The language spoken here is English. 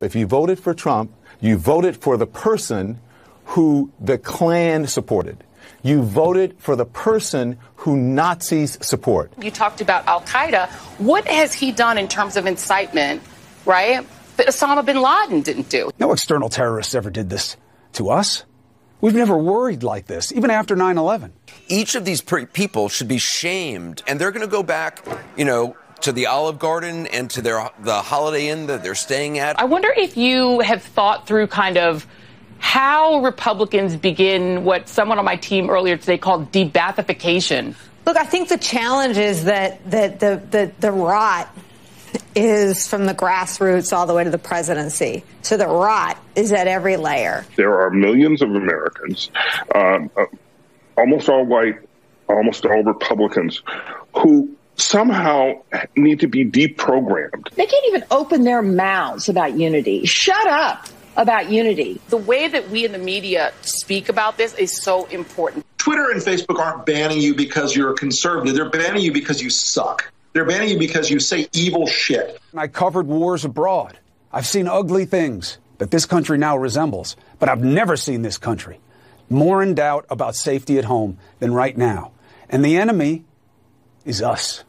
If you voted for Trump, you voted for the person who the Klan supported. You voted for the person who Nazis support. You talked about Al Qaeda. What has he done in terms of incitement, right? That Osama bin Laden didn't do. No external terrorists ever did this to us. We've never worried like this, even after 9 11. Each of these pre- people should be shamed, and they're going to go back, you know, to the Olive Garden and to their the Holiday Inn that they're staying at. I wonder if you have thought through kind of how Republicans begin what someone on my team earlier today called de-Baathification. Look, I think the challenge is that, that the, the, the rot is from the grassroots all the way to the presidency. So the rot is at every layer. There are millions of Americans, um, uh, almost all white, almost all Republicans, who somehow need to be deprogrammed. They can't even open their mouths about unity. Shut up about unity. The way that we in the media speak about this is so important. Twitter and Facebook aren't banning you because you're a conservative. They're banning you because you suck. They're banning you because you say evil shit. I covered wars abroad. I've seen ugly things that this country now resembles, but I've never seen this country more in doubt about safety at home than right now. And the enemy is us.